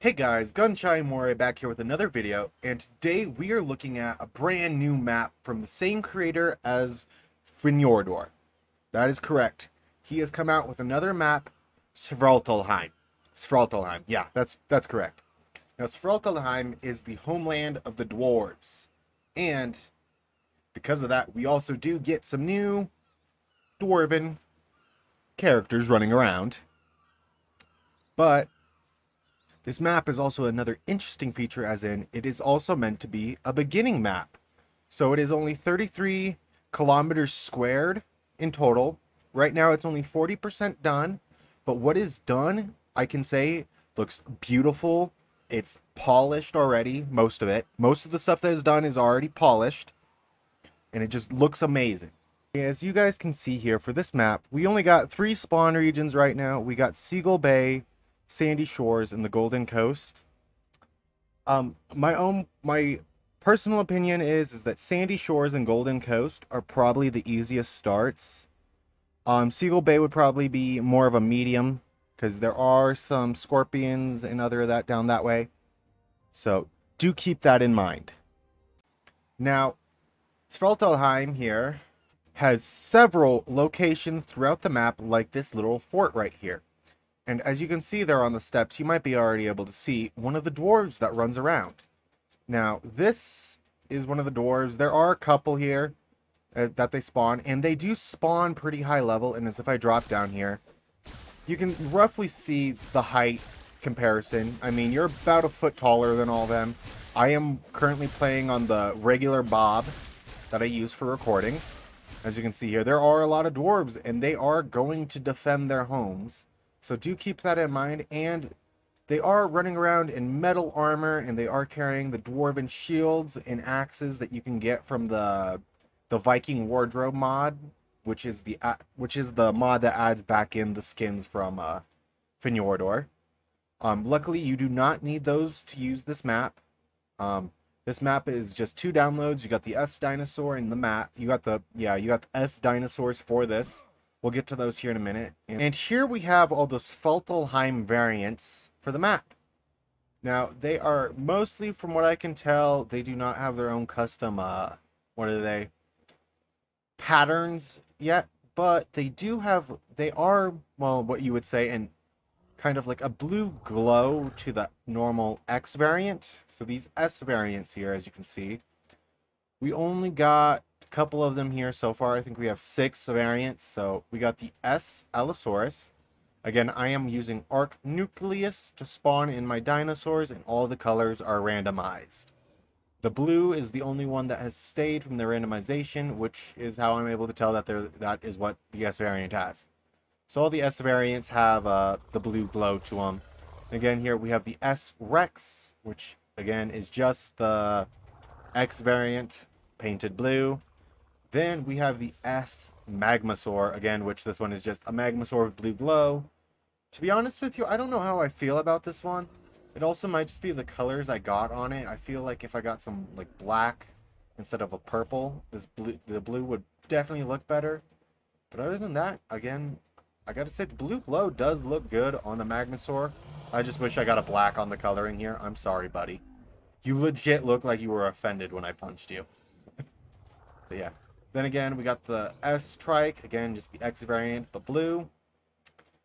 Hey guys, GunShy Moray back here with another video, and today we are looking at a brand new map from the same creator as Fjordur. That is correct. He has come out with another map, Svartalfheim. Svartalfheim, yeah, that's that's correct. Now Svartalfheim is the homeland of the dwarves, and because of that, we also do get some new dwarven characters running around. But this map is also another interesting feature as in it is also meant to be a beginning map. So it is only 33 kilometers squared in total. Right now it's only 40% done, but what is done, I can say, looks beautiful. It's polished already, most of it. Most of the stuff that is done is already polished, and it just looks amazing. As you guys can see here for this map, we only got three spawn regions right now. We got Seagull Bay, Sandy Shores, and the Golden Coast. Um, my own, my personal opinion is is that Sandy Shores and Golden Coast are probably the easiest starts. Um, Seagull Bay would probably be more of a medium because there are some scorpions and other of that down that way. So do keep that in mind. Now, Svartalfheim here has several locations throughout the map like this little fort right here. And as you can see there on the steps, you might be already able to see one of the dwarves that runs around. Now, this is one of the dwarves. There are a couple here uh, that they spawn, and they do spawn pretty high level. And as if I drop down here, you can roughly see the height comparison. I mean, you're about a foot taller than all them. I am currently playing on the regular bob that I use for recordings. As you can see here, there are a lot of dwarves, and they are going to defend their homes. So do keep that in mind, and they are running around in metal armor, and they are carrying the dwarven shields and axes that you can get from the the Viking wardrobe mod, which is the which is the mod that adds back in the skins from uh, Fjordur. Um, luckily, you do not need those to use this map. Um, this map is just two downloads. You got the S dinosaur and the map. You got the yeah, you got the S dinosaurs for this. We'll get to those here in a minute. And here we have all those Svartalfheim variants for the map. Now, they are mostly, from what I can tell, they do not have their own custom, uh, what are they, patterns yet, but they do have, they are, well, what you would say, and kind of like a blue glow to the normal X variant. So these S variants here, as you can see, we only got couple of them here so far. I think we have six variants. So we got the S Allosaurus. Again, I am using Arc Nucleus to spawn in my dinosaurs, and all the colors are randomized. The blue is the only one that has stayed from the randomization, which is how I'm able to tell that there that is what the S variant has. So all the S variants have uh, the blue glow to them. Again, here we have the S Rex, which again is just the X variant painted blue. Then we have the S Magmasaur, again, which this one is just a Magmasaur with blue glow. To be honest with you, I don't know how I feel about this one. It also might just be the colors I got on it. I feel like if I got some like black instead of a purple, this blue the blue would definitely look better. But other than that, again, I gotta say the blue glow does look good on the Magmasaur. I just wish I got a black on the coloring here. I'm sorry, buddy. You legit look like you were offended when I punched you. so yeah. Then again, we got the S Trike. Again, just the X variant, but blue.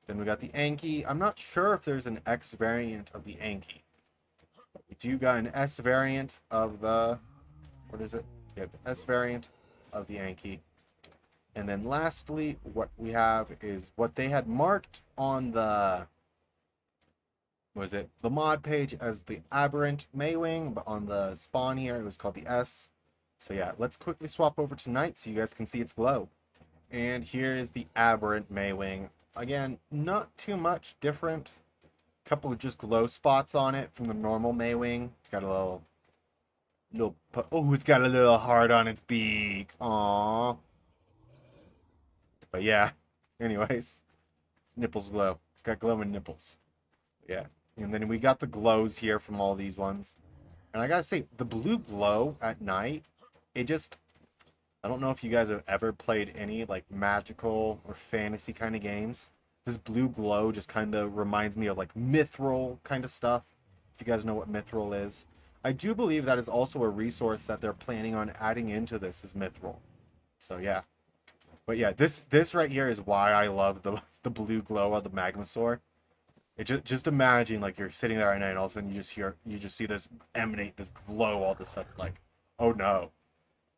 Then we got the Anki. I'm not sure if there's an X variant of the Anki. We do got an S variant of the... What is it? The S variant of the Anki. And then lastly, what we have is what they had marked on the... Was it the mod page as the Aberrant Maewing, but on the spawn here it was called the S. So yeah, let's quickly swap over to night so you guys can see its glow. And here is the Aberrant Maewing. Again, not too much different. A Couple of just glow spots on it from the normal Maewing. It's got a little, little. Oh, it's got a little heart on its beak. Aww. But yeah. Anyways, nipples glow. It's got glowing nipples. Yeah. And then we got the glows here from all these ones. And I gotta say, the blue glow at night, it just I don't know if you guys have ever played any like magical or fantasy kind of games. This blue glow just kind of reminds me of like mithril kind of stuff. if you guys know what Mithril is. I do believe that is also a resource that they're planning on adding into this is Mithril. So yeah. But yeah, this this right here is why I love the the blue glow of the Magmasaur. It just just imagine like you're sitting there at night and all of a sudden you just hear you just see this emanate this glow all of a sudden like oh no.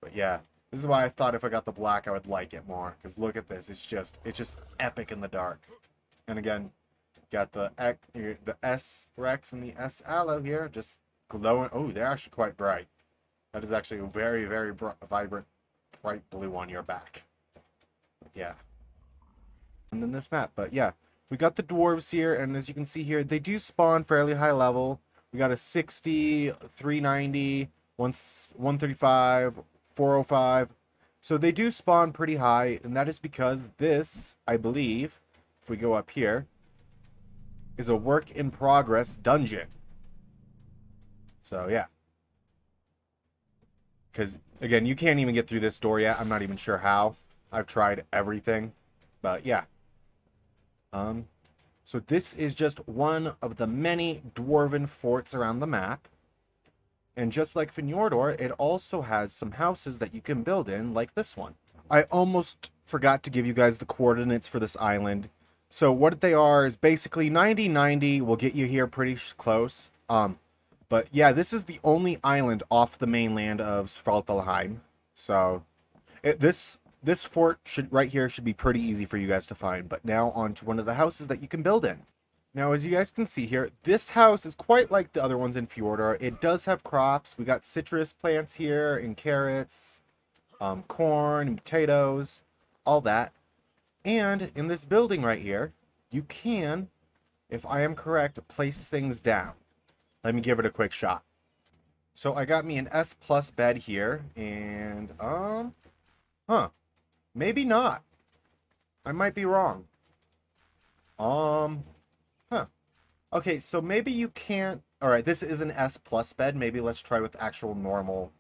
But yeah, this is why I thought if I got the black I would like it more because look at this it's just it's just epic in the dark. And again, got the the S Rex and the S Aloe here just glowing. Oh, they're actually quite bright. That is actually a very very vibrant bright blue on your back. Yeah. And then this map, but yeah, we got the dwarves here, and as you can see here, they do spawn fairly high level. We got a 60, 390, 135, 405. So they do spawn pretty high, and that is because this, I believe, if we go up here, is a work in progress dungeon. So yeah. Because, again, you can't even get through this door yet. I'm not even sure how. I've tried everything. But yeah. Um, so this is just one of the many dwarven forts around the map. And just like Fjordur, it also has some houses that you can build in, like this one. I almost forgot to give you guys the coordinates for this island. So what they are is basically 90-90 will get you here pretty close. Um, but yeah, this is the only island off the mainland of Svartalfheim. So it, this this fort should right here should be pretty easy for you guys to find. But now on to one of the houses that you can build in. Now, as you guys can see here, this house is quite like the other ones in Fjordur. It does have crops. We got citrus plants here and carrots, um, corn and potatoes, all that. And in this building right here, you can, if I am correct, place things down. Let me give it a quick shot. So I got me an S plus bed here, and, um, huh, maybe not. I might be wrong. Um. Okay, so maybe you can't, all right, this is an S plus bed. Maybe let's try with actual normal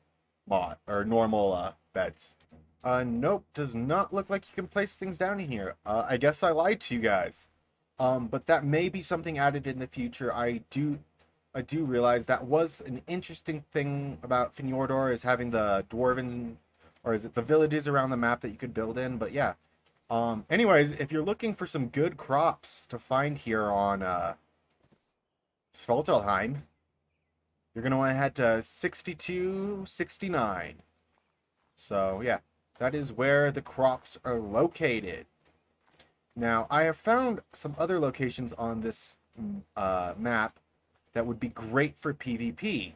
mod, or normal, uh, beds. Uh, nope, does not look like you can place things down in here. Uh, I guess I lied to you guys. Um, but that may be something added in the future. I do I do realize that was an interesting thing about Fjordur is having the dwarven, or is it the villages around the map that you could build in? But yeah. Um, anyways, if you're looking for some good crops to find here on uh, Svartalfheim, you're going to want to head to 6269. So yeah, that is where the crops are located. Now, I have found some other locations on this uh, map that would be great for PvP.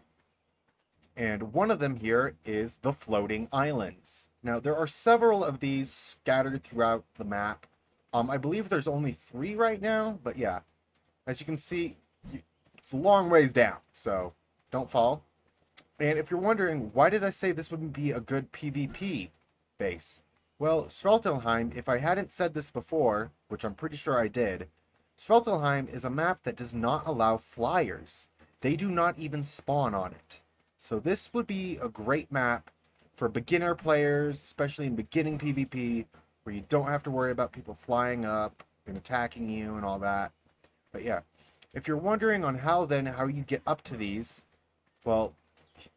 And one of them here is the floating islands. Now, there are several of these scattered throughout the map. Um, I believe there's only three right now, but yeah. As you can see, it's a long ways down, so don't fall. And if you're wondering, why did I say this wouldn't be a good PvP base? Well, Svartalfheim, if I hadn't said this before, which I'm pretty sure I did, Svartalfheim is a map that does not allow flyers. They do not even spawn on it. So this would be a great map for beginner players, especially in beginning PvP, where you don't have to worry about people flying up and attacking you and all that. But yeah, if you're wondering on how then how you get up to these, well,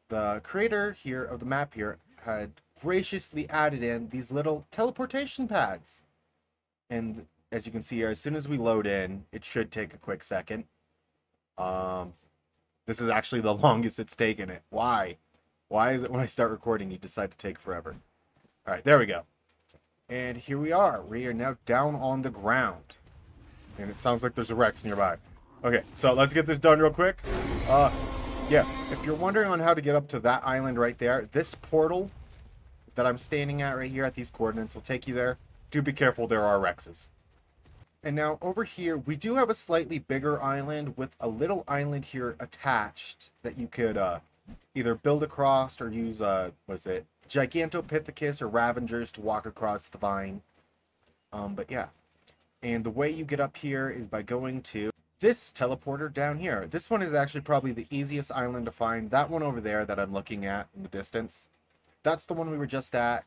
the creator here of the map here had graciously added in these little teleportation pads. And as you can see here, as soon as we load in, it should take a quick second. Um, this is actually the longest it's taken it. Why? Why is it when I start recording, you decide to take forever? All right, there we go. And here we are. We are now down on the ground. And it sounds like there's a Rex nearby. Okay, so let's get this done real quick. Uh, yeah, if you're wondering on how to get up to that island right there, this portal that I'm standing at right here at these coordinates will take you there. Do be careful, there are Rexes. And now over here, we do have a slightly bigger island with a little island here attached that you could uh, either build across or use, uh, was it, Gigantopithecus or Ravengers to walk across the vine. Um, but yeah. And the way you get up here is by going to this teleporter down here. This one is actually probably the easiest island to find. That one over there that I'm looking at in the distance. That's the one we were just at.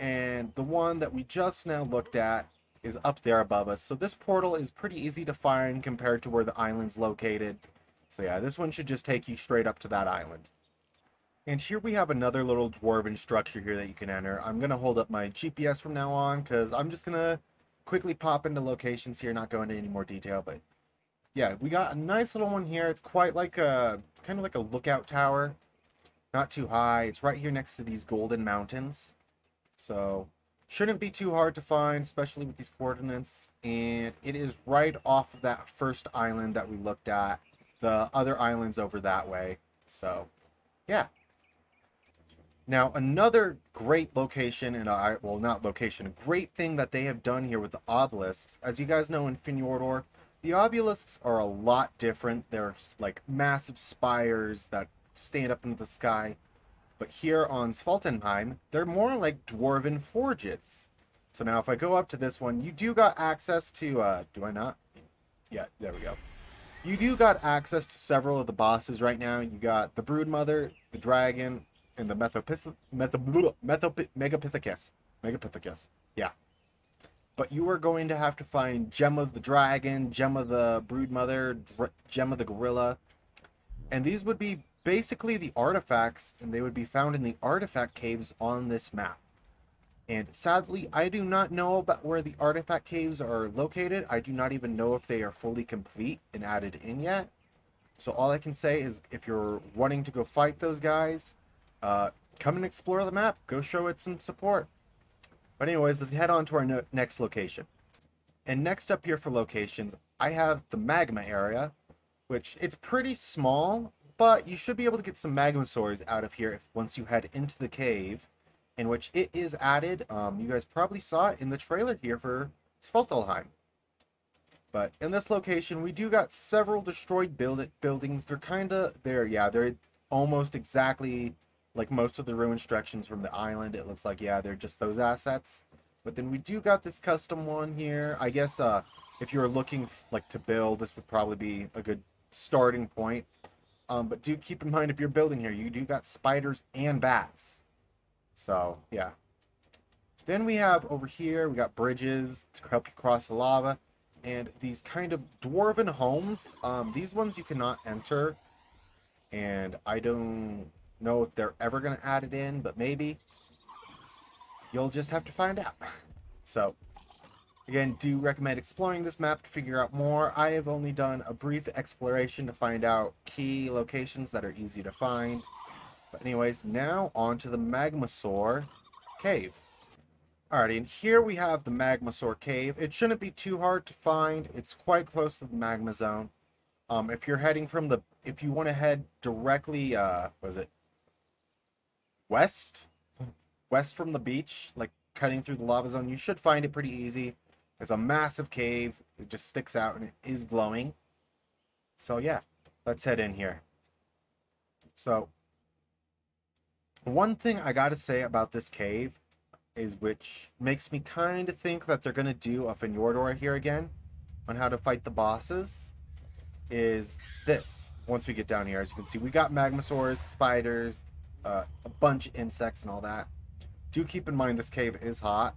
And the one that we just now looked at is up there above us. So this portal is pretty easy to find compared to where the island's located. So yeah, this one should just take you straight up to that island. And here we have another little dwarven structure here that you can enter. I'm going to hold up my GPS from now on because I'm just going to quickly pop into locations here, not go into any more detail. But yeah, we got a nice little one here. It's quite like a, kind of like a lookout tower. Not too high. It's right here next to these golden mountains. So shouldn't be too hard to find, especially with these coordinates. And it is right off of that first island that we looked at. The other islands over that way. So yeah, now, another great location, and I well, not location, a great thing that they have done here with the obelisks. As you guys know in Fjordur, the obelisks are a lot different. They're like massive spires that stand up into the sky. But here on Svartalfheim, they're more like dwarven forges. So now if I go up to this one, you do got access to, uh, do I not? Yeah, there we go. You do got access to several of the bosses right now. You got the Broodmother, the Dragon, in the Methopith Methop Methop Megapithecus. Megapithecus. Yeah. But you are going to have to find Gemma the Dragon, Gemma the Brood Mother, Broodmother, Gemma the Gorilla. And these would be basically the artifacts, and they would be found in the artifact caves on this map. And sadly, I do not know about where the artifact caves are located. I do not even know if they are fully complete and added in yet. So all I can say is if you're wanting to go fight those guys, uh, come and explore the map. Go show it some support. But anyways, let's head on to our no next location. And next up here for locations, I have the magma area, which it's pretty small, but you should be able to get some magmasaurs out of here if once you head into the cave, in which it is added. Um, you guys probably saw it in the trailer here for Svartalfheim. But in this location, we do got several destroyed build buildings. They're kind of, they're, yeah, they're almost exactly like most of the ruin structures from the island, it looks like, yeah, they're just those assets. But then we do got this custom one here. I guess uh, if you're looking like to build, this would probably be a good starting point. Um, but do keep in mind if you're building here, you do got spiders and bats. So, yeah. Then we have over here, we got bridges to help you cross the lava. And these kind of dwarven homes. Um, these ones you cannot enter. And I don't know if they're ever going to add it in, but maybe. You'll just have to find out. So, again, do recommend exploring this map to figure out more. I have only done a brief exploration to find out key locations that are easy to find. But anyways, now on to the Magmasaur Cave. Alrighty, and here we have the Magmasaur Cave. It shouldn't be too hard to find. It's quite close to the Magma Zone. Um, if you're heading from the, if you want to head directly, uh, was it west, west from the beach, like cutting through the lava zone. You should find it pretty easy. It's a massive cave. It just sticks out and it is glowing. So yeah, let's head in here. So one thing I gotta say about this cave is which makes me kind of think that they're gonna do a Fjordur here again on how to fight the bosses is this. Once we get down here, as you can see, we got magmasaurs, spiders, uh, a bunch of insects and all that. Do keep in mind this cave is hot.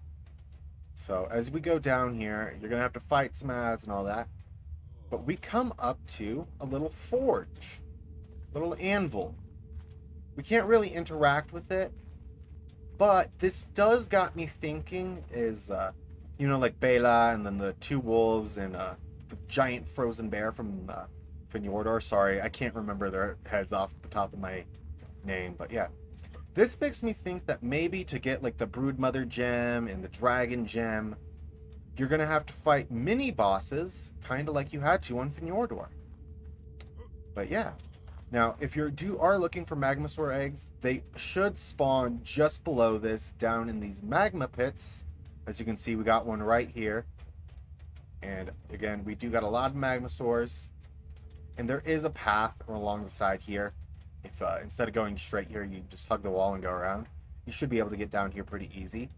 So as we go down here, you're going to have to fight some ads and all that. But we come up to a little forge. Little anvil. We can't really interact with it. But this does got me thinking is, uh, you know, like Beyla and then the two wolves and uh, the giant frozen bear from uh, Fjordur. Sorry, I can't remember their heads off the top of my name, but yeah. This makes me think that maybe to get like the Broodmother gem and the Dragon gem, you're gonna have to fight mini bosses, kind of like you had to on Fjordur. But yeah. Now, if you do are looking for Magmasaur eggs, they should spawn just below this, down in these magma pits. As you can see, we got one right here. And again, we do got a lot of Magmasaurs. And there is a path along the side here if uh, instead of going straight here, you just hug the wall and go around, you should be able to get down here pretty easy.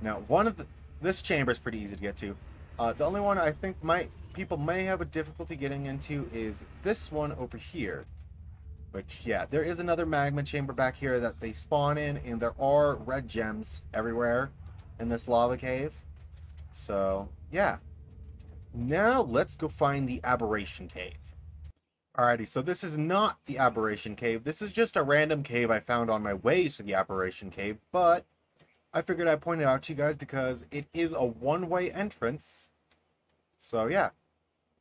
Now, one of the this chamber is pretty easy to get to. Uh, the only one I think might people may have a difficulty getting into is this one over here. Which, yeah, there is another magma chamber back here that they spawn in, and there are red gems everywhere in this lava cave. So, yeah. Now, let's go find the Aberration Cave. Alrighty, so this is not the Aberration Cave. This is just a random cave I found on my way to the Aberration Cave, but I figured I'd point it out to you guys because it is a one-way entrance. So yeah,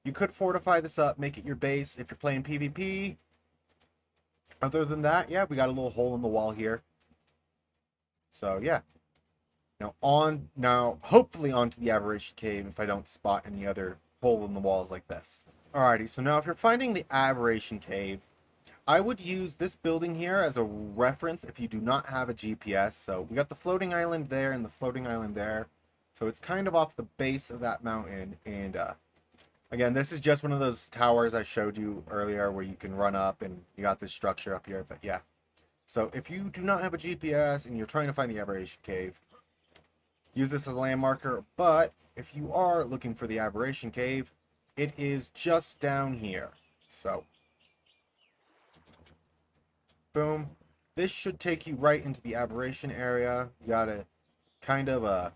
you could fortify this up, make it your base if you're playing PvP. Other than that, yeah, we got a little hole in the wall here. So yeah. Now on now hopefully onto the Aberration Cave if I don't spot any other hole in the walls like this. Alrighty, so now if you're finding the Aberration Cave, I would use this building here as a reference if you do not have a GPS. So we got the floating island there and the floating island there. So it's kind of off the base of that mountain. And uh, again, this is just one of those towers I showed you earlier where you can run up and you got this structure up here. But yeah. So if you do not have a GPS and you're trying to find the Aberration Cave, use this as a landmarker. But if you are looking for the Aberration Cave, it is just down here. So Boom. This should take you right into the aberration area. You gotta kind of, uh,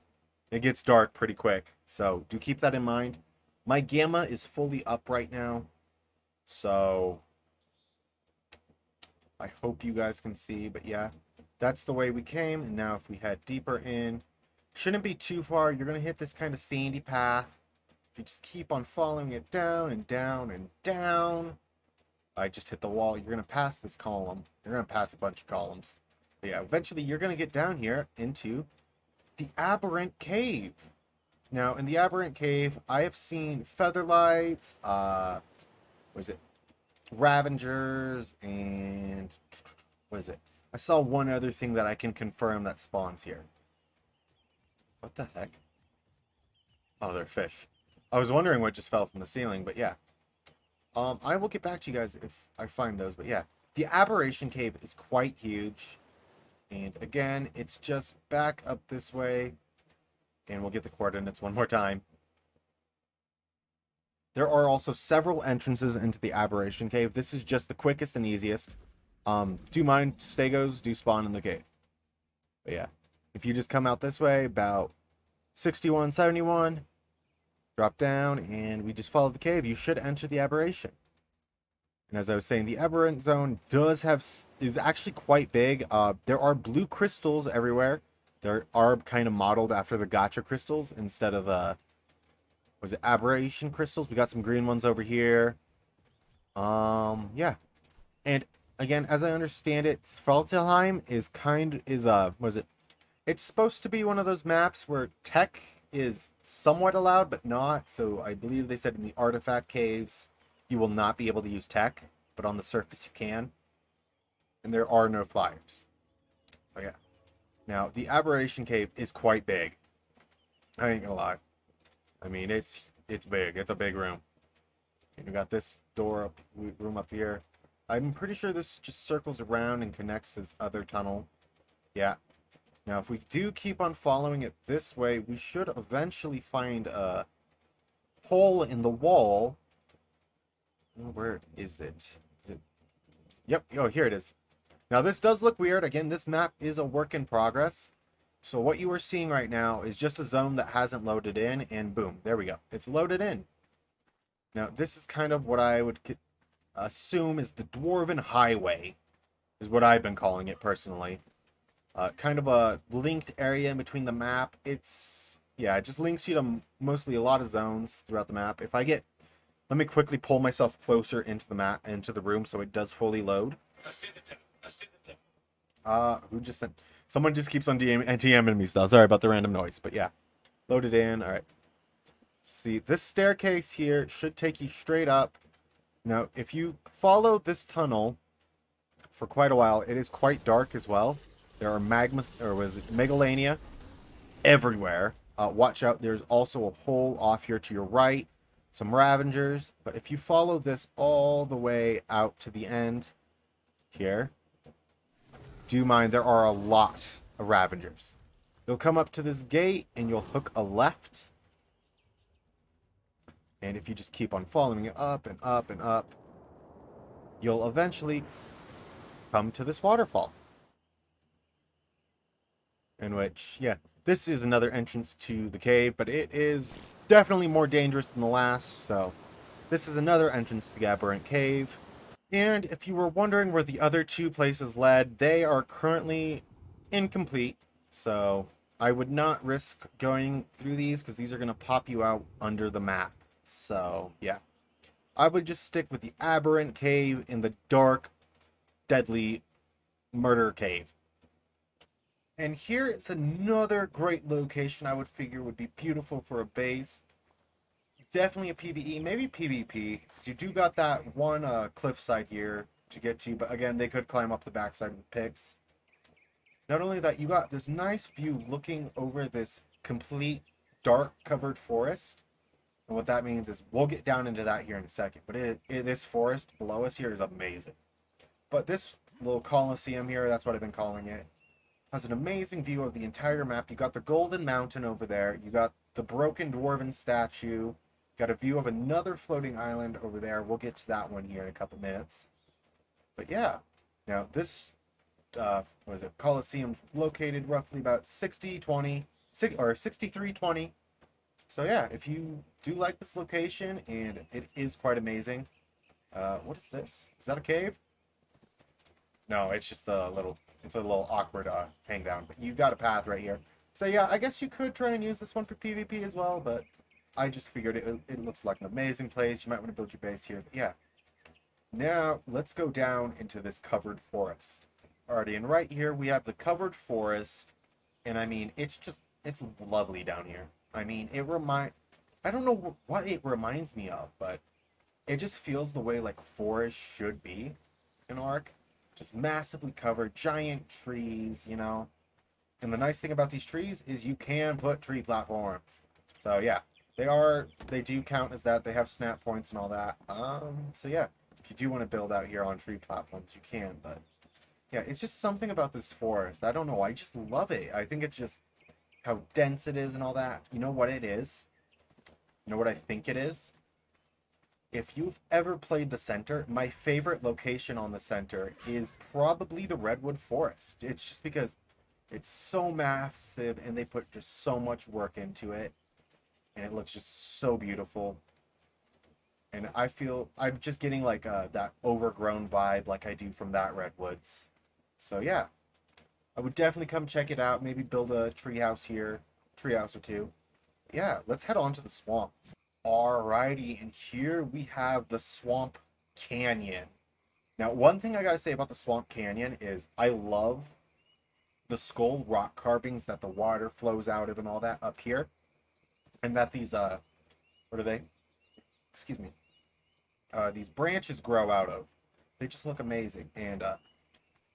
it gets dark pretty quick. So do keep that in mind. My gamma is fully up right now. So I hope you guys can see, but yeah, that's the way we came. And now if we head deeper in, shouldn't be too far. You're going to hit this kind of sandy path. You just keep on following it down and down and down, I just hit the wall. You're going to pass this column. You're going to pass a bunch of columns. But yeah, eventually you're going to get down here into the Aberrant Cave. Now, in the Aberrant Cave, I have seen Featherlights, uh, what is it? Ravengers, and what is it? I saw one other thing that I can confirm that spawns here. What the heck? Oh, they're fish. I was wondering what just fell from the ceiling, but yeah. Um, I will get back to you guys if I find those, but yeah. The Aberration Cave is quite huge. And again, it's just back up this way. And we'll get the coordinates one more time. There are also several entrances into the Aberration Cave. This is just the quickest and easiest. Um, do mind stegos do spawn in the cave. But yeah, if you just come out this way, about 61, 71, drop down, and we just follow the cave. You should enter the aberration. And as I was saying, the aberrant zone does have is actually quite big. Uh, there are blue crystals everywhere. There are kind of modeled after the gacha crystals instead of the uh, was it aberration crystals. We got some green ones over here. Um, yeah, and again, as I understand it, Svartalfheim is kind is uh was it? It's supposed to be one of those maps where tech is somewhat allowed, but not. So I believe they said in the artifact caves, you will not be able to use tech, but on the surface you can. And there are no flyers. So yeah. Now, the aberration cave is quite big. I ain't gonna lie. I mean, it's it's big. It's a big room. And you got this door up, room up here. I'm pretty sure this just circles around and connects to this other tunnel. Yeah, now, if we do keep on following it this way, we should eventually find a hole in the wall. Where is it? Is it? Yep, oh, here it is. Now, this does look weird. Again, this map is a work in progress. So what you are seeing right now is just a zone that hasn't loaded in, and boom, there we go. It's loaded in. Now, this is kind of what I would assume is the Dwarven Highway, is what I've been calling it personally uh, kind of a linked area in between the map. It's, yeah, it just links you to mostly a lot of zones throughout the map. If I get, let me quickly pull myself closer into the map, into the room so it does fully load. Uh, who just sent, someone just keeps on DM, DMing me stuff. Sorry about the random noise, but yeah. Loaded in, all right. See, this staircase here should take you straight up. Now, if you follow this tunnel for quite a while, it is quite dark as well. There are magmas, or was it megalania, everywhere. Uh, watch out, there's also a hole off here to your right. Some Ravengers. But if you follow this all the way out to the end here, do mind there are a lot of Ravengers. You'll come up to this gate and you'll hook a left. And if you just keep on following it up and up and up, you'll eventually come to this waterfall in which, yeah, this is another entrance to the cave, but it is definitely more dangerous than the last, so this is another entrance to the Aberrant Cave. And if you were wondering where the other two places led, they are currently incomplete. So I would not risk going through these because these are going to pop you out under the map. So yeah, I would just stick with the aberrant cave in the dark, deadly murder cave. And here it's another great location I would figure would be beautiful for a base. Definitely a PvE, maybe PvP. You do got that one uh, cliffside here to get to, but again, they could climb up the backside with picks. Not only that, you got this nice view looking over this complete dark covered forest. And what that means is we'll get down into that here in a second. But it, it, this forest below us here is amazing. But this little coliseum here, that's what I've been calling it, has an amazing view of the entire map. You got the Golden Mountain over there. You got the broken dwarven statue. Got a view of another floating island over there. We'll get to that one here in a couple minutes. But yeah, now this, uh, what is it, Coliseum located roughly about 60, 20, six, or 63, 20. So yeah, if you do like this location, and it is quite amazing. Uh, what is this? Is that a cave? No, it's just a little it's a little awkward uh, hang down. But you've got a path right here. So yeah, I guess you could try and use this one for PvP as well, but I just figured it, it looks like an amazing place. You might want to build your base here. But yeah. Now, let's go down into this covered forest. Alrighty, and right here we have the covered forest. And I mean, it's just, it's lovely down here. I mean, it remind, I don't know what it reminds me of, but it just feels the way like forest should be in Ark just massively covered, giant trees, you know. And the nice thing about these trees is you can put tree platforms. So yeah, they are they do count as that. They have snap points and all that. Um, so yeah, if you do want to build out here on tree platforms, you can. But yeah, it's just something about this forest. I don't know. I just love it. I think it's just how dense it is and all that. You know what it is? You know what I think it is? If you've ever played the center, my favorite location on the center is probably the Redwood Forest. It's just because it's so massive and they put just so much work into it and it looks just so beautiful. And I feel I'm just getting like uh, that overgrown vibe like I do from that Redwoods. So yeah, I would definitely come check it out. Maybe build a treehouse here, treehouse or two. Yeah, let's head on to the swamp. Alrighty, and here we have the Swamp Canyon. Now, one thing I gotta say about the Swamp Canyon is I love the skull rock carvings that the water flows out of and all that up here. And that these, uh, what are they? Excuse me. Uh, these branches grow out of. They just look amazing. And, uh,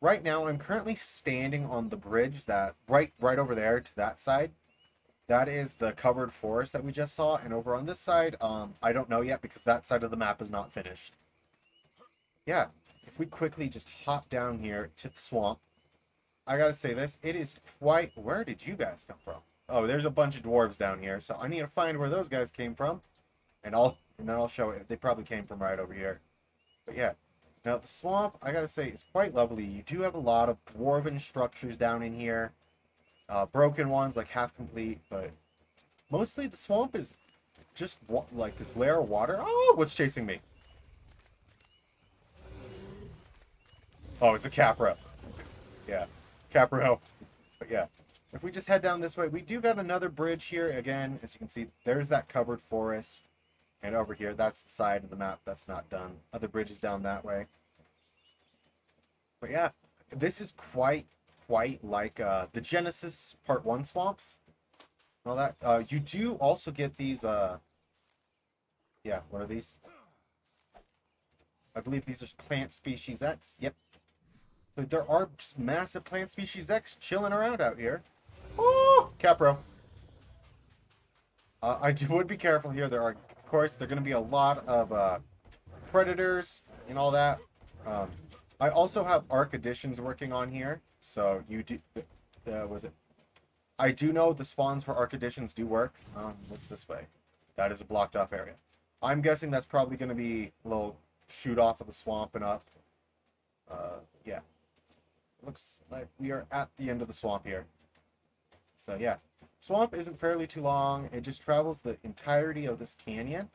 right now I'm currently standing on the bridge that, right, right over there to that side that is the covered forest that we just saw. And over on this side, um, I don't know yet because that side of the map is not finished. Yeah, if we quickly just hop down here to the swamp, I gotta say this, it is quite... Where did you guys come from? Oh, there's a bunch of dwarves down here, so I need to find where those guys came from. And I'll and then I'll show it. They probably came from right over here. But yeah. Now, the swamp, I gotta say, is quite lovely. You do have a lot of dwarven structures down in here. Uh, broken ones, like half complete, but mostly the swamp is just like this layer of water. Oh, what's chasing me? Oh, it's a Capra. Yeah, Capra. But yeah, if we just head down this way, we do got another bridge here. Again, as you can see, there's that covered forest. And over here, that's the side of the map that's not done. Other bridges down that way. But yeah, this is quite quite like uh, the Genesis Part 1 swamps. All that. Uh, you do also get these, uh, yeah, what are these? I believe these are plant species X. Yep. So there are just massive plant species X chilling around out here. Oh, Capro. Uh, I do would be careful here. There are, of course, there are going to be a lot of uh, predators and all that. Um, I also have Ark Additions working on here. So you do, uh, was it? I do know the spawns for Ark Additions do work. Um, what's this way? That is a blocked off area. I'm guessing that's probably going to be a little shoot off of the swamp and up. Uh, yeah. Looks like we are at the end of the swamp here. So yeah. Swamp isn't fairly too long. It just travels the entirety of this canyon.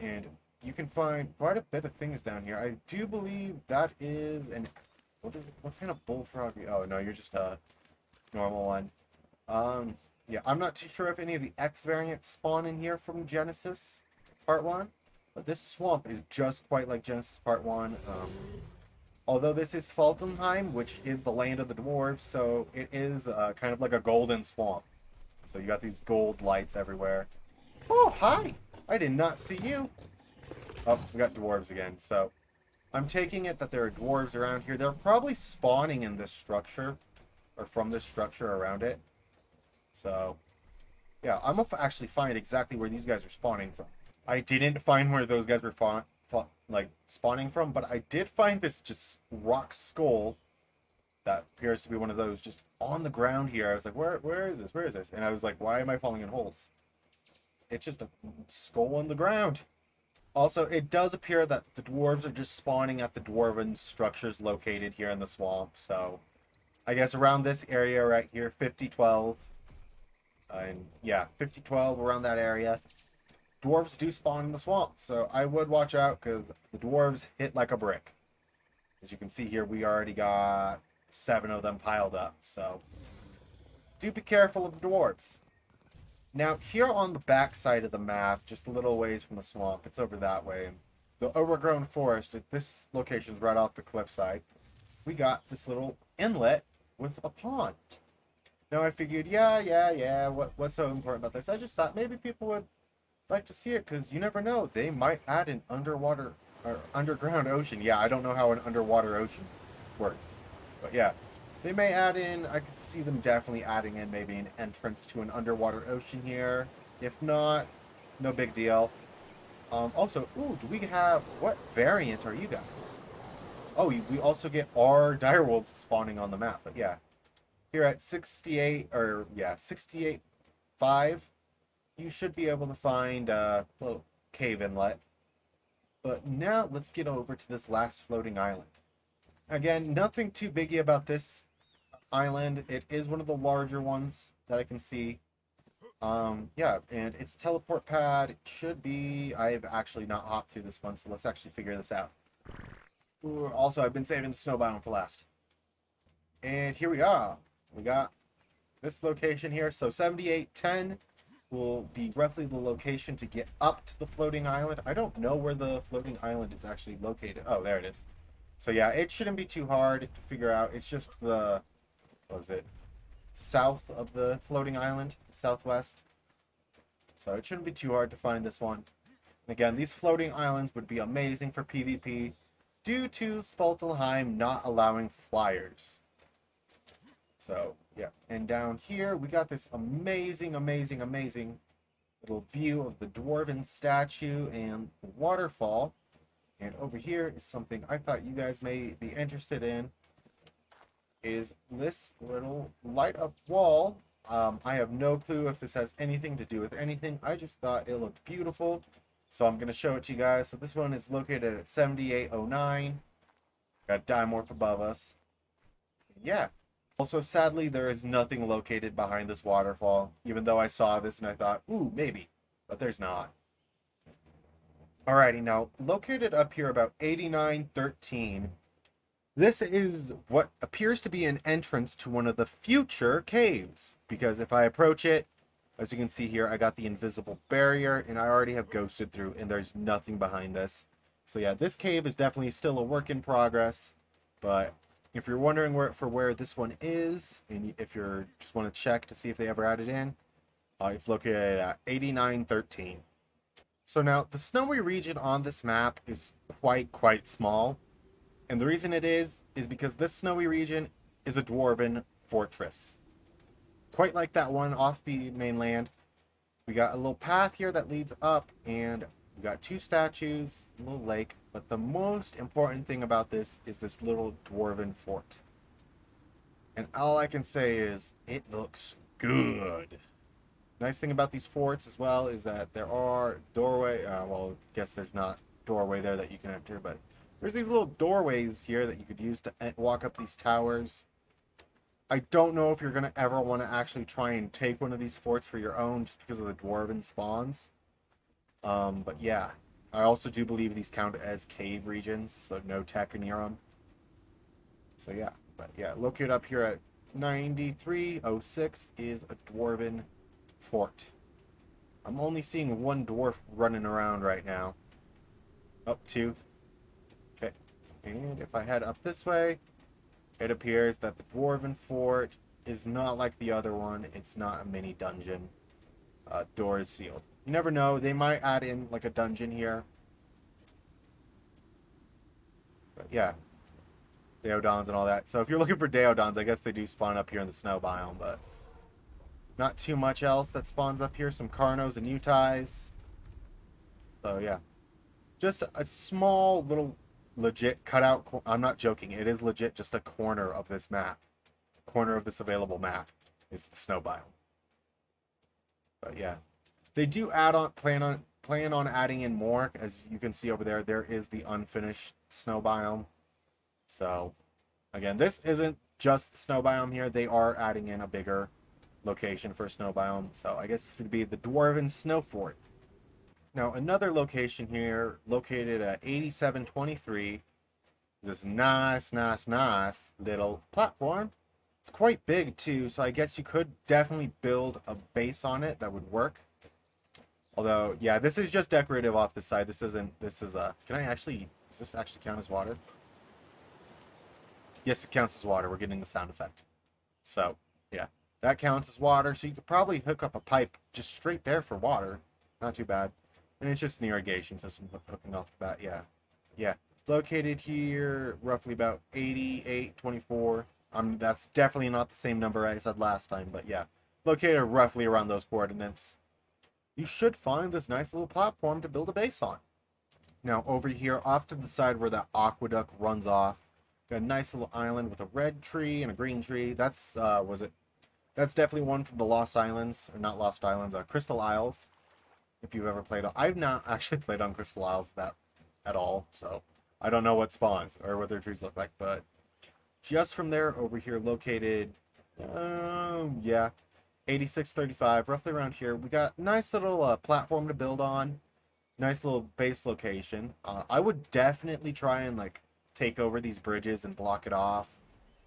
And you can find quite a bit of things down here. I do believe that is an what is? What kind of bullfrog? Oh no, you're just a normal one. Um, yeah, I'm not too sure if any of the X variants spawn in here from Genesis Part One, but this swamp is just quite like Genesis Part One. Um, although this is Svartalfheim, which is the land of the dwarves, so it is uh, kind of like a golden swamp. So you got these gold lights everywhere. Oh, hi! I did not see you. Oh, we got dwarves again. So I'm taking it that there are dwarves around here. They're probably spawning in this structure, or from this structure around it. So, yeah, I'm gonna actually find exactly where these guys are spawning from. I didn't find where those guys were fa- fa- like spawning from, but I did find this just rock skull that appears to be one of those just on the ground here. I was like, where where is this? Where is this? And I was like, why am I falling in holes? It's just a skull on the ground. Also, it does appear that the dwarves are just spawning at the dwarven structures located here in the swamp. So, I guess around this area right here, 5012. And yeah, 5012 around that area. Dwarves do spawn in the swamp, so I would watch out because the dwarves hit like a brick. As you can see here, we already got seven of them piled up, so do be careful of the dwarves. Now, here on the back side of the map, just a little ways from the swamp, it's over that way. The overgrown forest, at this location's right off the cliffside. We got this little inlet with a pond. Now I figured, yeah, yeah, yeah, what, what's so important about this? I just thought maybe people would like to see it because you never know. They might add an underwater or underground ocean. Yeah, I don't know how an underwater ocean works. But yeah, they may add in, I could see them definitely adding in maybe an entrance to an underwater ocean here. If not, no big deal. Um, also, ooh, do we have, what variant are you guys? Oh, we also get our direwolves spawning on the map, but yeah. Here at 68, or yeah, 68, 5, you should be able to find a little cave inlet. But now let's get over to this last floating island. Again, nothing too biggy about this island. It is one of the larger ones that I can see. Um, yeah, and its teleport pad It should be. I've actually not hopped through this one, so let's actually figure this out. Ooh, also, I've been saving the snow biome for last. And here we are. We got this location here. So 7810 will be roughly the location to get up to the floating island. I don't know where the floating island is actually located. Oh, there it is. So yeah, it shouldn't be too hard to figure out. It's just the was it? South of the floating island, southwest. So it shouldn't be too hard to find this one. And again, these floating islands would be amazing for PvP due to Svartalfheim not allowing flyers. So, yeah. And down here, we got this amazing, amazing, amazing little view of the Dwarven statue and the waterfall. And over here is something I thought you guys may be interested in. Is this little light up wall. Um, I have no clue if this has anything to do with anything. I just thought it looked beautiful. So I'm going to show it to you guys. So this one is located at 7809. Got Dimorph above us. Yeah. Also, sadly, there is nothing located behind this waterfall. Even though I saw this and I thought, ooh, maybe. But there's not. Alrighty, now, located up here about 8913. This is what appears to be an entrance to one of the future caves. Because if I approach it, as you can see here, I got the invisible barrier, and I already have ghosted through, and there's nothing behind this. So yeah, this cave is definitely still a work in progress, but if you're wondering where for where this one is, and if you're just want to check to see if they ever added in, uh, it's located at 8913. So now, the snowy region on this map is quite, quite small. And the reason it is, is because this snowy region is a dwarven fortress quite like that one off the mainland. We got a little path here that leads up, and we got two statues, a little lake. But the most important thing about this is this little dwarven fort. And all I can say is, it looks good. Nice thing about these forts as well is that there are doorway. Uh, well, I guess there's not doorway there that you can enter, but there's these little doorways here that you could use to walk up these towers. I don't know if you're going to ever want to actually try and take one of these forts for your own just because of the dwarven spawns. Um, but yeah, I also do believe these count as cave regions, so no tech near them. So yeah, but yeah, located up here at 9306 is a dwarven fort. I'm only seeing one dwarf running around right now. Up two. And if I head up this way, it appears that the dwarven fort is not like the other one. It's not a mini dungeon. Uh, door is sealed. You never know. They might add in like a dungeon here. But yeah. Daeodons and all that. So if you're looking for Daeodons, I guess they do spawn up here in the snow biome, but not too much else that spawns up here. Some Carnos and Yutys. So yeah. Just a small little legit cutout. I'm not joking. It is legit just a corner of this map. Corner of this available map is the snow biome. But yeah. They do add on plan on plan on adding in more. As you can see over there, there is the unfinished snow biome. So, again, this isn't just the snow biome here. They are adding in a bigger location for snow biome. So I guess this would be the Dwarven Snow Fort. Now, another location here, located at 8723, this nice, nice, nice little platform. It's quite big too, so I guess you could definitely build a base on it that would work. Although, yeah, this is just decorative off the side. This isn't, this is a, can I actually, does this actually count as water? Yes, it counts as water. We're getting the sound effect. So, yeah. That counts as water. So you could probably hook up a pipe just straight there for water. Not too bad. And it's just an irrigation system hooking off the bat. Yeah. Yeah. Located here, roughly about 8824. Um, that's definitely not the same number I said last time, but yeah. Located roughly around those coordinates. You should find this nice little platform to build a base on. Now, over here, off to the side where that aqueduct runs off, Got a nice little island with a red tree and a green tree. That's, uh, was it? That's definitely one from the Lost Islands, or not Lost Islands, uh, Crystal Isles. If you've ever played, I've not actually played on Crystal Isles that at all, so I don't know what spawns or what their trees look like. But just from there, over here, located, um, yeah, 8635, roughly around here, we got nice little uh, platform to build on. Nice little base location. Uh, I would definitely try and like take over these bridges and block it off.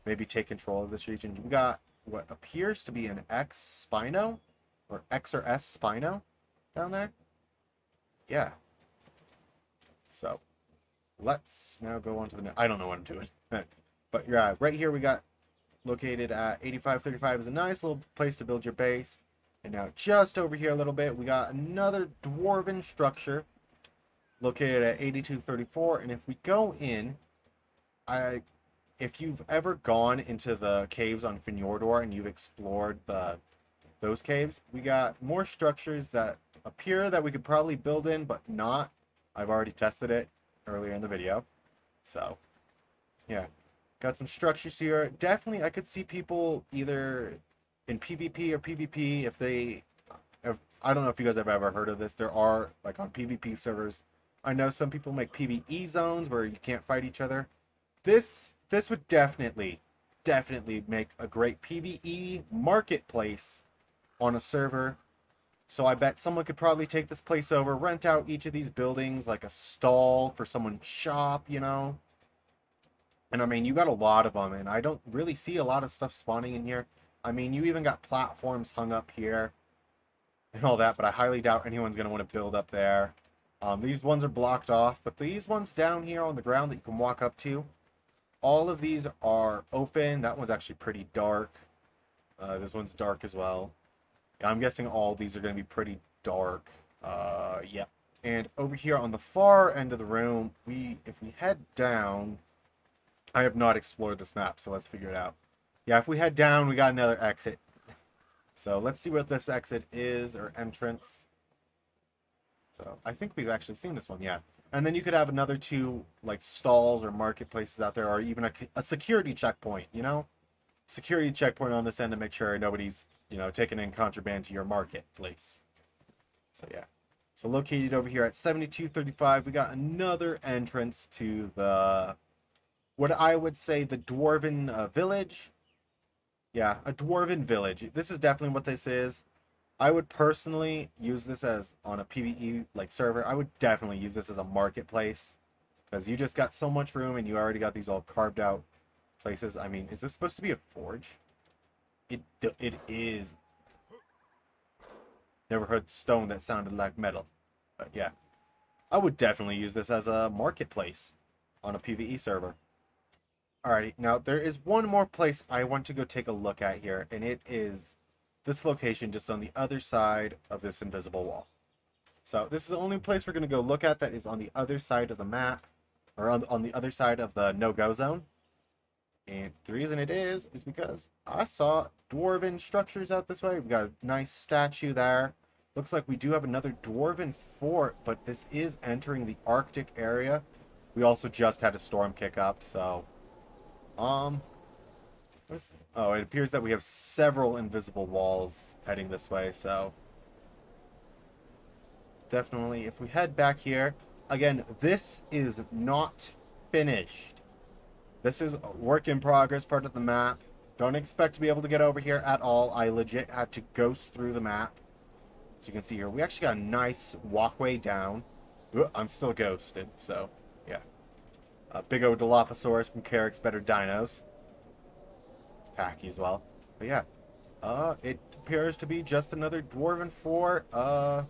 Maybe take control of this region. We got what appears to be an X Spino or X or S Spino down there. Yeah. So let's now go on to the. I don't know what I'm doing, but yeah, right here we got located at 8535 is a nice little place to build your base. And now just over here a little bit, we got another dwarven structure located at 8234. And if we go in, I if you've ever gone into the caves on Fjordur and you've explored the those caves, we got more structures that appear that we could probably build in, but not. I've already tested it earlier in the video. So, yeah. Got some structures here. Definitely, I could see people either in PvP or PvP if they... If, I don't know if you guys have ever heard of this. There are, like, on PvP servers, I know some people make PvE zones where you can't fight each other this this would definitely definitely make a great PvE marketplace on a server. So I bet someone could probably take this place over, rent out each of these buildings like a stall for someone's shop, you know. And I mean, you got a lot of them, and I don't really see a lot of stuff spawning in here. I mean, you even got platforms hung up here and all that, but I highly doubt anyone's going to want to build up there. Um, these ones are blocked off, but these ones down here on the ground that you can walk up to, all of these are open. That one's actually pretty dark. Uh, this one's dark as well. I'm guessing all these are going to be pretty dark. Uh, yeah. And over here on the far end of the room, we if we head down, I have not explored this map, so let's figure it out. Yeah, if we head down, we got another exit. So let's see what this exit is, or entrance. So I think we've actually seen this one, yeah. And then you could have another two like stalls or marketplaces out there, or even a, a security checkpoint. You know, security checkpoint on this end to make sure nobody's you know taking in contraband to your marketplace. So yeah. So located over here at 7235, we got another entrance to the what I would say the dwarven uh, village. Yeah, a dwarven village. This is definitely what this is. I would personally use this as on a PvE like server. I would definitely use this as a marketplace because you just got so much room and you already got these all carved out places. I mean, is this supposed to be a forge? It it is. Never heard stone that sounded like metal, but yeah, I would definitely use this as a marketplace on a PvE server. Alrighty, now there is one more place I want to go take a look at here, and it is this location just on the other side of this invisible wall. So this is the only place we're going to go look at that is on the other side of the map, or on, on the other side of the no-go zone. And the reason it is, is because I saw dwarven structures out this way. We've got a nice statue there. Looks like we do have another dwarven fort, but this is entering the Arctic area. We also just had a storm kick up, so um, oh, it appears that we have several invisible walls heading this way, so definitely if we head back here, again, this is not finished. This is work in progress part of the map. Don't expect to be able to get over here at all. I legit had to ghost through the map. As you can see here, we actually got a nice walkway down. Ooh, I'm still ghosted, so yeah. uh, Big O Dilophosaurus from Carrick's Better Dinos. Pachy as well. But yeah, uh, it appears to be just another Dwarven fort. Uh,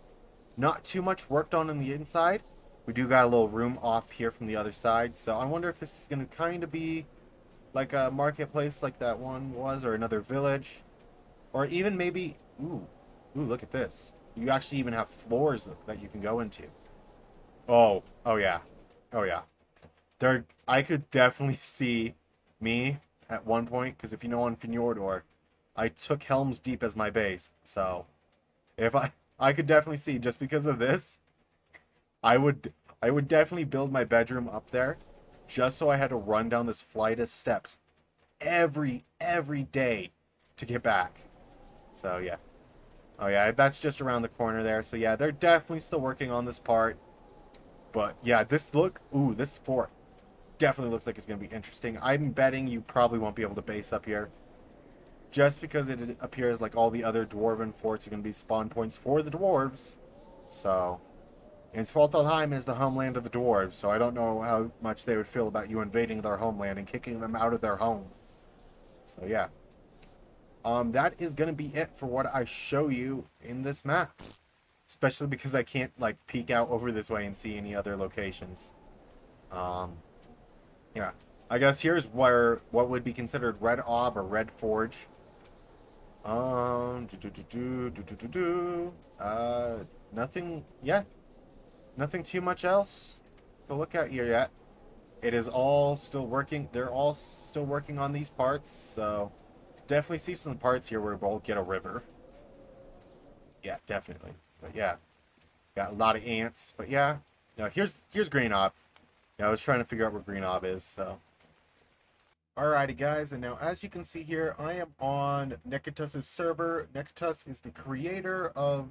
not too much worked on in the inside. We do got a little room off here from the other side, so I wonder if this is going to kind of be like a marketplace like that one was, or another village. Or even maybe... Ooh, ooh, look at this. You actually even have floors that you can go into. Oh, oh yeah. Oh yeah there I could definitely see me at one point because if you know on Fjordur, I took Helm's Deep as my base. So if I I could definitely see just because of this, I would I would definitely build my bedroom up there just so I had to run down this flight of steps every every day to get back. So yeah. Oh yeah, that's just around the corner there. So yeah, they're definitely still working on this part. But yeah, this look, ooh, this fort definitely looks like it's going to be interesting. I'm betting you probably won't be able to base up here. Just because it appears like all the other dwarven forts are going to be spawn points for the dwarves. So, and Svartalfheim is the homeland of the dwarves, so I don't know how much they would feel about you invading their homeland and kicking them out of their home. So yeah. Um, that is going to be it for what I show you in this map. Especially because I can't, like, peek out over this way and see any other locations. Um, yeah. I guess here's where what would be considered red ob or red forge. Um, do do do do do do do do. Uh, nothing yet. Nothing too much else to look at here yet. It is all still working. They're all still working on these parts, so definitely see some parts here where we'll get a river. Yeah, definitely. But yeah, got a lot of ants. But yeah, no. Here's here's green op. Yeah, I was trying to figure out where Green Ob is, so. Alrighty guys, and now as you can see here, I am on Nekatus's server. Nekatus is the creator of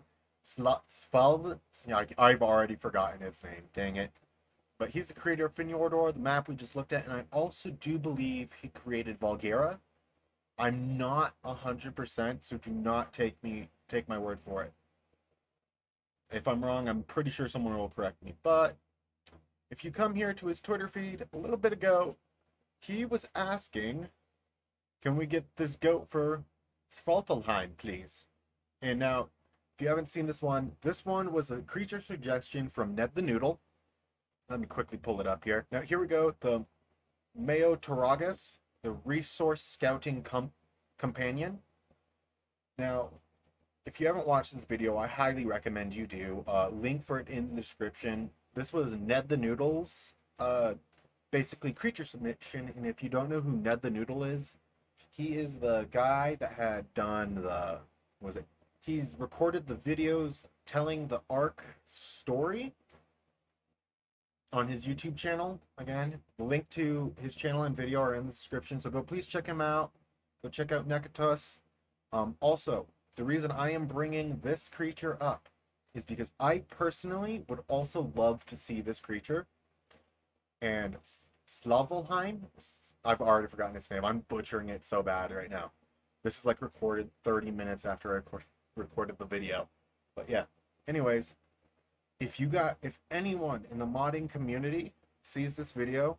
Svalbard. Yeah, I've already forgotten its name, dang it. But he's the creator of Fjordur, the map we just looked at, and I also do believe he created Valguero. I'm not 100%, so do not take me take my word for it. If I'm wrong, I'm pretty sure someone will correct me, but if you come here to his Twitter feed a little bit ago, he was asking, can we get this goat for Svartalfheim, please? And now, if you haven't seen this one, this one was a creature suggestion from Ned the Noodle. Let me quickly pull it up here. Now, here we go. The Mayo Taragas, the Resource Scouting com Companion. Now, if you haven't watched this video, I highly recommend you do. Uh, link for it in the description. This was Ned the Noodles, uh, basically creature submission. And if you don't know who Ned the Noodle is, he is the guy that had done the was it? He's recorded the videos telling the Ark story on his YouTube channel. Again, the link to his channel and video are in the description. So go please check him out. Go check out Nekatus. Um, also, the reason I am bringing this creature up is because I personally would also love to see this creature. And Svartalfheim, I've already forgotten its name. I'm butchering it so bad right now. This is like recorded 30 minutes after I recorded. Recorded the video. But yeah. Anyways, if you got if anyone in the modding community sees this video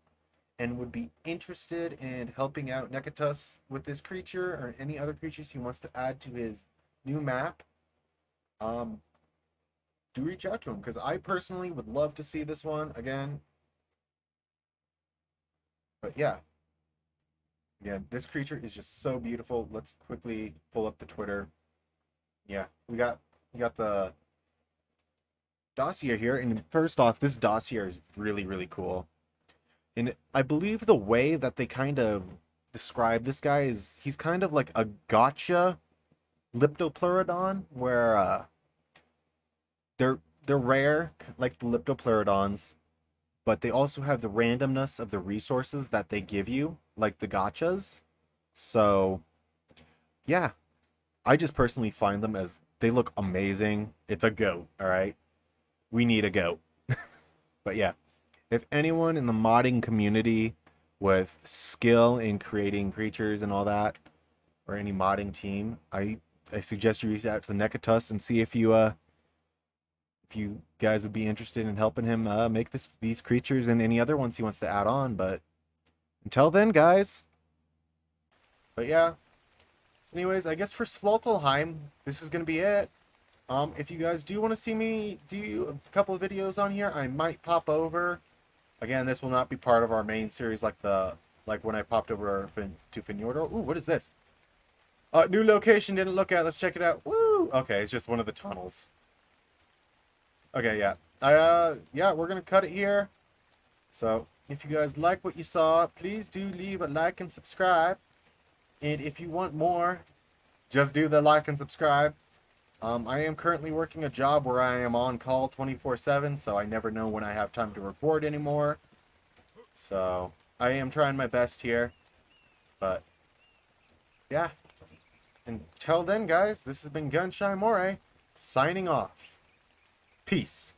and would be interested in helping out Nekatus with this creature or any other creatures he wants to add to his new map, um, do reach out to him because I personally would love to see this one again. But yeah, yeah, this creature is just so beautiful. Let's quickly pull up the Twitter. Yeah, we got we got the dossier here, and first off, this dossier is really really cool. And I believe the way that they kind of describe this guy is he's kind of like a Gacha Liopleurodon, where uh, they're they're rare, like the Liopleurodons, but they also have the randomness of the resources that they give you, like the Gachas. So, yeah, I just personally find them as they look amazing. It's a goat, all right. We need a goat. but yeah, if anyone in the modding community with skill in creating creatures and all that, or any modding team, I I suggest you reach out to the Nekatus and see if you uh if you guys would be interested in helping him uh, make this these creatures and any other ones he wants to add on. But until then, guys. But yeah. Anyways, I guess for Svlotolheim, this is gonna be it. Um, if you guys do want to see me do a couple of videos on here, I might pop over. Again, this will not be part of our main series like the like when I popped over to Fjordur. Ooh, what is this? Uh, new location, didn't look at. Let's check it out. Woo! Okay, it's just one of the tunnels. Okay, yeah. I, uh, yeah, we're gonna cut it here. So, if you guys like what you saw, please do leave a like and subscribe. And if you want more, just do the like and subscribe. Um, I am currently working a job where I am on call 24-7, so I never know when I have time to record anymore. So, I am trying my best here. But, yeah. Until then, guys, this has been GunShy Moray, signing off. Peace.